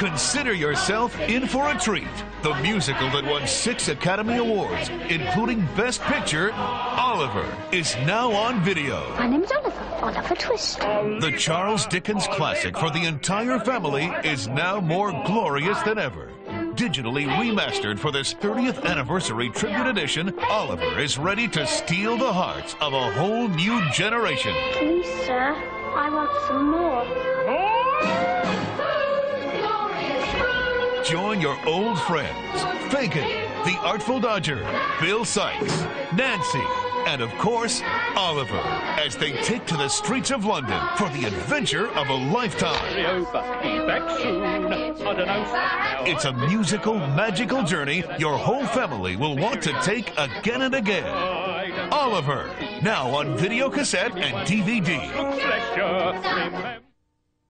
Consider yourself in for a treat. The musical that won six Academy Awards, including Best Picture, Oliver, is now on video. My name's Oliver. Oliver Twist. The Charles Dickens classic for the entire family is now more glorious than ever. Digitally remastered for this 30th anniversary tribute edition, Oliver is ready to steal the hearts of a whole new generation. Please, sir, I want some more. Join your old friends, Fagin, the Artful Dodger, Bill Sikes, Nancy, and of course, Oliver, as they take to the streets of London for the adventure of a lifetime. It's a musical, magical journey your whole family will want to take again and again. Oliver, now on video cassette and DVD.